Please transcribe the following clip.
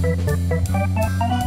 Música